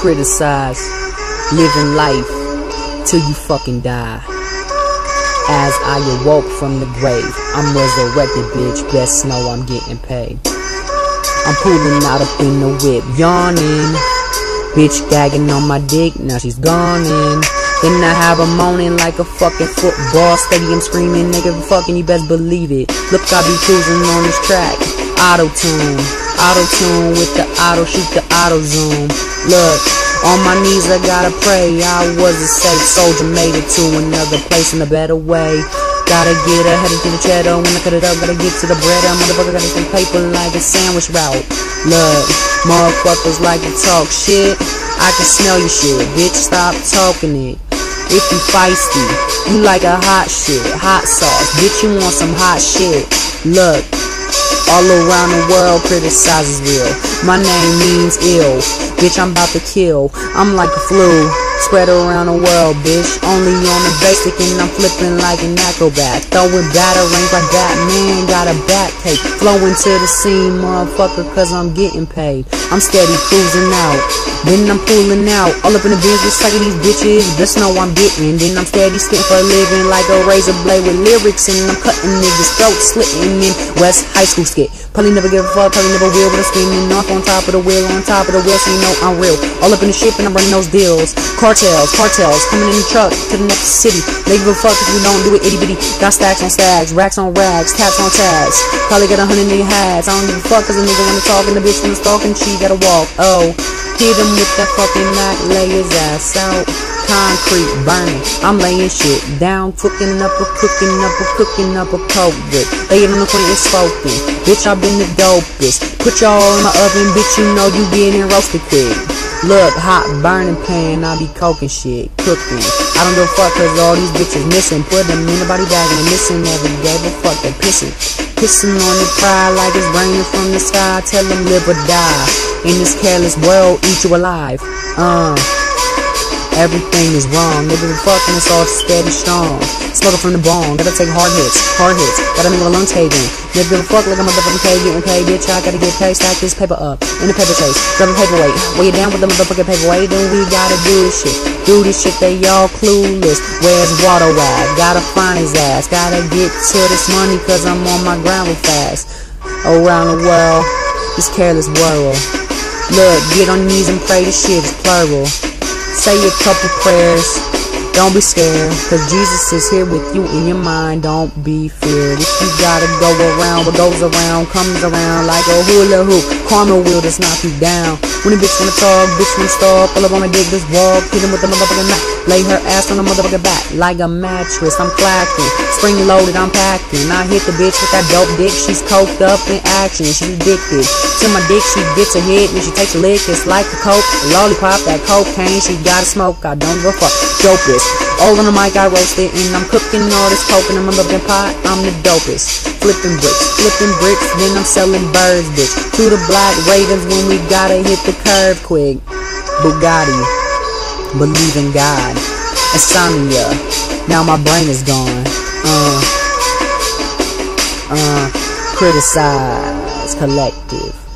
criticize. Living life till you fucking die. As I awoke from the grave, I'm resurrected, bitch. Best know I'm getting paid. I'm pulling out up in the whip, yawning. Bitch gagging on my dick, now she's gone in. Then I have her moaning like a fucking football stadium screaming, nigga, fucking, you best believe it. Look, I be cruising on this track. Auto tune, auto tune with the auto, shoot the auto zoom. Look, on my knees, I gotta pray. I was a safe soldier, made it to another place in a better way. Gotta get ahead into the cheddar when I cut it up. Gotta get to the bread. I'm motherfucker gotta some paper like a sandwich route. Look, motherfuckers like to talk shit. I can smell your shit, bitch. Stop talking it. If you feisty, you like a hot shit, hot sauce. Bitch, you want some hot shit. Look, all around the world criticizes real. My name means ill. Bitch, I'm about to kill. I'm like a flu. Spread around the world, bitch. Only on the basic, and I'm flipping like an acrobat. Throwing batarangs like Batman. Got a bat tape. Flowing to the scene, motherfucker, cause I'm getting paid. I'm steady cruising out. Then I'm pulling out. All up in the business, like these bitches. Just know I'm getting. Then I'm steady spitting for a living like a razor blade with lyrics. And I'm cutting niggas' throats, slitting in West High School skit. Probably never give a fuck, probably never will, but I'm screaming off on top of the wheel, on top of the wheel, so you know I'm real. All up in the ship and I'm running those deals. Cartels, cartels, coming in the truck to the next city. They give a fuck if you don't do it itty bitty. Got stacks on stacks, racks on racks, tats on tats. Probably got a hundred nigga hats. I don't give a fuck cause a nigga wanna talk and the bitch wanna stalk and she gotta walk. Oh, hit him with that fucking knock, lay his ass out concrete burning. I'm laying shit down, cooking up a cooking up a cooking up a coke with. Lay on the corner, it's smoking. Bitch, I've been the dopest. Put y'all in my oven, bitch, you know you getting roasted quick. Look, hot burning pan, I be cooking shit, cooking. I don't give a fuck cause all these bitches missing. Put them in the body bag and missing every day, but fuck they pissing. Pissing on the pride like it's raining from the sky. Tell them live or die. In this careless world, eat you alive. Uh. Everything is wrong. Nigga, the fucking it's all steady strong. Smoking from the bone. Gotta take hard hits, hard hits. Gotta make my lungs cave in. Nigga, give a fuck like a motherfucking K getting paid, bitch. I gotta get paid. Stack this paper up in the paper chase. Grab a paperweight. Weigh it down with the motherfucking paperweight. Then we gotta do this shit. Do this shit. They all clueless. Where's water at? Gotta find his ass. Gotta get to this money cause I'm on my grind with fast. Around the world, this careless world. Look, get on your knees and pray. This shit is plural. Say a couple prayers. Don't be scared, cause Jesus is here with you in your mind. Don't be feared. If you gotta go around, what goes around comes around like a hula hoop. Karma will just knock you down. When a bitch wanna talk, bitch wanna stall, pull up on my dick, just walk, hit him with the motherfucking mat. Lay her ass on the motherfucking back like a mattress. I'm clacking, spring loaded, I'm packing. I hit the bitch with that dope dick. She's coked up in action, she's addicted to my dick. She gets a hit and she takes a lick. It's like a coke, a lollipop, that cocaine. She gotta smoke. I don't give a fuck. All on the mic, I roast it, and I'm cooking all this coke in a motherfucking pot. I'm the dopest. Flipping bricks, flipping bricks, then I'm selling birds, bitch. To the black ravens when we gotta hit the curve quick. Bugatti, believe in God. Insomnia, now my brain is gone. Uh, uh, criticize, collective.